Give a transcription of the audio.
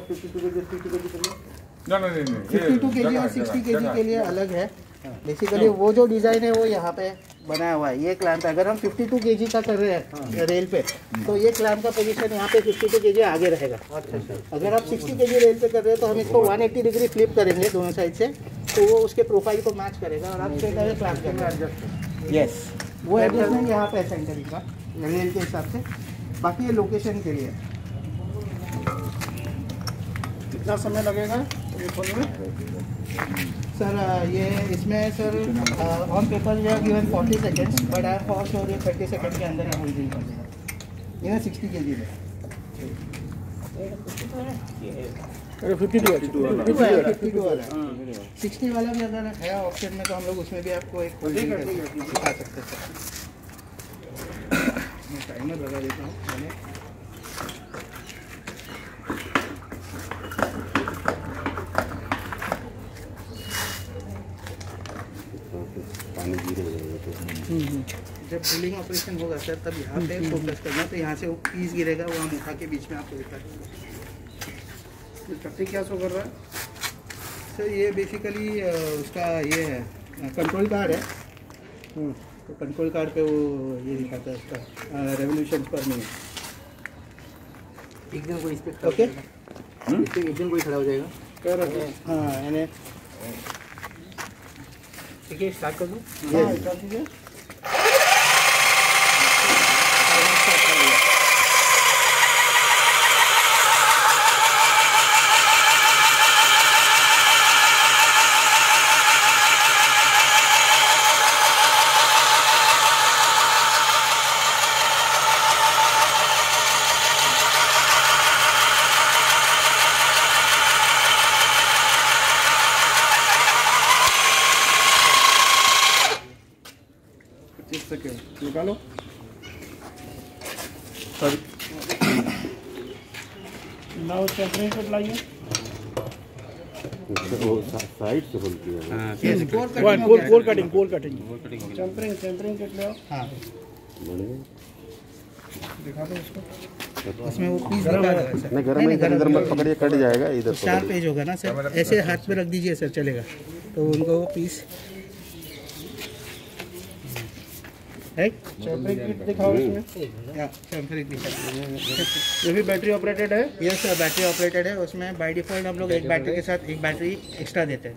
Fifty to के जी और sixty के जी के लिए अलग है। बेसिकली वो जो डिज़ाइन है वो यहाँ पे बनाया हुआ है। ये क्लैंप अगर हम 52 के जी का कर रहे हैं रेल पे तो ये क्लैंप का पोजीशन यहाँ पे 52 के जी आगे रहेगा। अगर आप 60 के जी रेल पे कर रहे हैं तो हम इसको 180 डिग्री फ्लिप करेंगे दोनों साइड से तो वो उसके प्रोफ़ाइल को मैच करेगा और आप अवे क्लैंप करेंगे। यस वो एडजस्टमेंट यहाँ पे है सेंटर का रेल के हिसाब से। बाकी ये लोकेशन के लिए। कितना समय लगेगा? ये खोलने में? सर ये इसमें sir on paper we are given 40 seconds but I for sure ये 30 सेकंड के अंदर कर देगा। ये 60 के जी है। अरे फिफ्टी टू फिफ्टी टू वाला सिक्सटी वाला भी अगर है ऑप्शन में तो हम लोग उसमें भी आपको एक दिखा सकते हैं सर। मैं टाइमर लगा देता हूँ मैंने पानी गिर जाएगा जब ड्रिलिंग ऑपरेशन होगा सर तब यहाँ पे फोकस करना तो यहाँ से वो पीस गिरेगा वो हम उठा के बीच में आपको दिखा देंगे। चट्टी क्या शो कर रहा है? सर ये बेसिकली उसका ये है कंट्रोल कार्ड है। तो कंट्रोल कार्ड पे वो ये दिखाता है उसका रेवोल्यूशन पर नहीं एक दिन कोई इस पे ओके एक दिन कोई खड़ा हो जाएगा। कह रहा है हाँ यानी ठीक है स्टार्ट कर दूँ हाँ, क्या चीज़ है पच्चीस सेकेंड निकालो। लाओ टेम्परेचर लाइए साइड से किया है। Cutting coal cutting tempering tempering kit ले आओ हाँ दिखा दो इसको। वो पीस दिखा नहीं गरम नहीं इधर मत पकड़िए कट जाएगा इधर चार पेज होगा ना सर। ऐसे हाथ में रख दीजिए सर चलेगा। तो उनको वो पीस है टेम्परिंग किट दिखाओ इसमें या टेम्परेरी दिखा ये भी बैटरी ऑपरेटेड है? ये सर बैटरी ऑपरेटेड है। उसमें बाई डिफ़ॉल्ट हम लोग एक बैटरी के साथ एक बैटरी एक्स्ट्रा देते हैं।